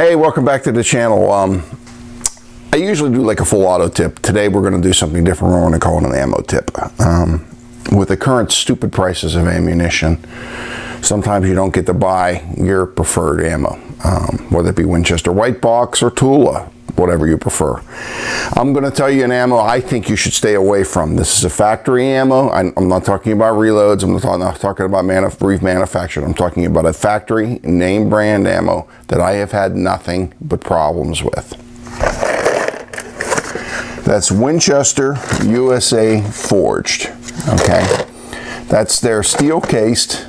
Hey, welcome back to the channel. Um, I usually do like a full auto tip. Today we're going to do something different. We're going to call it an ammo tip. Um, with the current stupid prices of ammunition, sometimes you don't get to buy your preferred ammo, um, whether it be Winchester White Box or Tula, whatever you prefer. I'm going to tell you an ammo I think you should stay away from. This is a factory ammo. I'm not talking about reloads. I'm not talking about manuf brief manufactured. I'm talking about a factory name brand ammo that I have had nothing but problems with. That's Winchester USA Forged. Okay, that's their steel cased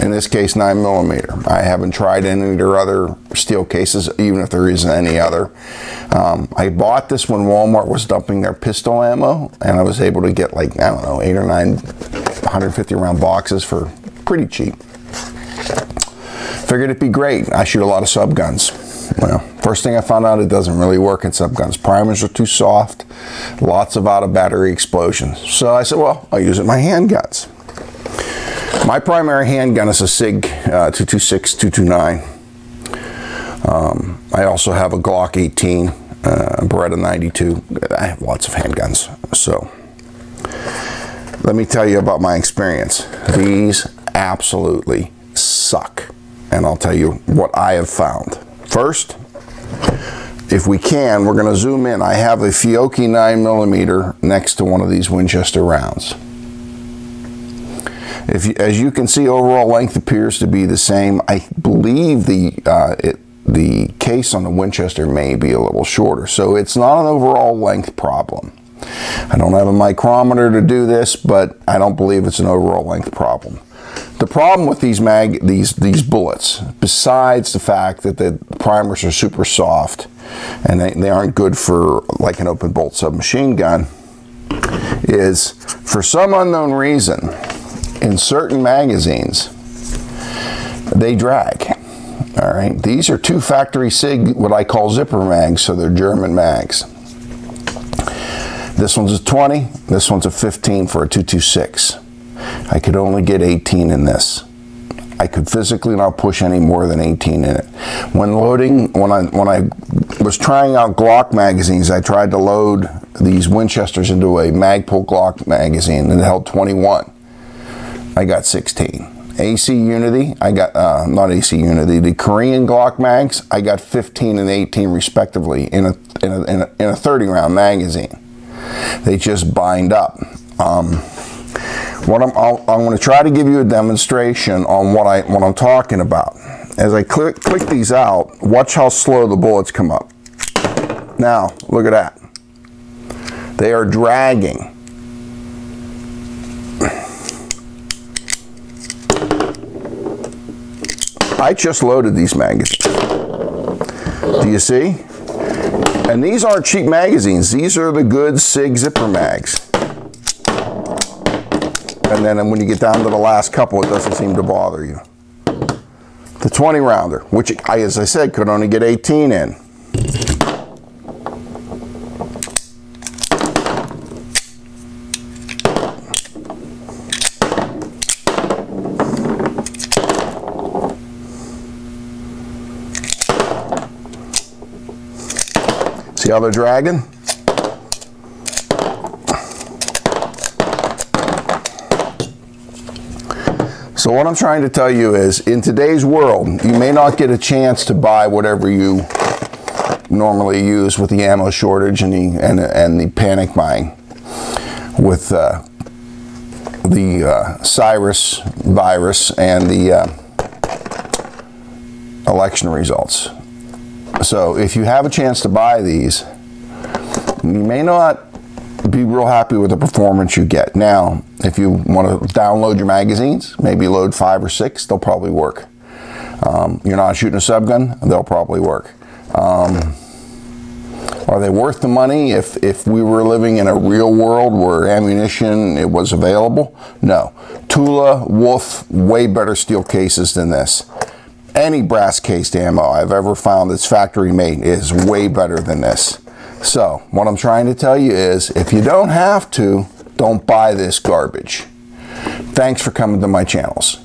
in this case 9 millimeter. I haven't tried any of their other steel cases, even if there isn't any other. Um, I bought this when Walmart was dumping their pistol ammo, and I was able to get like, I don't know, 8 or 9 150 round boxes for pretty cheap. Figured it'd be great. I shoot a lot of sub guns. Well, first thing I found out, it doesn't really work in sub guns. Primers are too soft, lots of out of battery explosions. So I said, well, I'll use it in my handguns. My primary handgun is a SIG uh, 226 229. Um, I also have a Glock 18, uh, Beretta 92. I have lots of handguns. So let me tell you about my experience. These absolutely suck. And I'll tell you what I have found. First, if we can, we're going to zoom in. I have a Fiocchi 9mm next to one of these Winchester rounds. If you, as you can see, overall length appears to be the same. I believe the uh, it, the case on the Winchester may be a little shorter, so it's not an overall length problem. I don't have a micrometer to do this, but I don't believe it's an overall length problem. The problem with these mag these these bullets, besides the fact that the primers are super soft and they, they aren't good for like an open bolt submachine gun, is for some unknown reason, in certain magazines, they drag. All right, these are two factory SIG, what I call zipper mags, so they're German mags. This one's a 20, this one's a 15 for a 226. I could only get 18 in this. I could physically not push any more than 18 in it. When loading, when I when I was trying out Glock magazines, I tried to load these Winchesters into a Magpul Glock magazine and it held 21. I got 16. AC Unity, I got, uh, not AC Unity, the Korean Glock mags, I got 15 and 18 respectively in a, in a, in a, in a 30 round magazine. They just bind up. Um, what I'm, i am going to try to give you a demonstration on what, I, what I'm talking about. As I click, click these out, watch how slow the bullets come up. Now, look at that. They are dragging. I just loaded these magazines. Do you see? And these aren't cheap magazines. These are the good SIG zipper mags. And then when you get down to the last couple, it doesn't seem to bother you. The 20 rounder, which I, as I said, could only get 18 in. How they're? So what I'm trying to tell you is, in today's world, you may not get a chance to buy whatever you normally use with the ammo shortage and the, and, and the panic buying with uh, the uh, Cyrus virus and the uh, election results. So if you have a chance to buy these, you may not be real happy with the performance you get. Now, if you want to download your magazines, maybe load five or six, they'll probably work. Um, you're not shooting a subgun, they'll probably work. Um, are they worth the money if, if we were living in a real world where ammunition it was available? No. Tula, Wolf, way better steel cases than this any brass cased ammo I've ever found that's factory made is way better than this. So what I'm trying to tell you is if you don't have to, don't buy this garbage. Thanks for coming to my channels.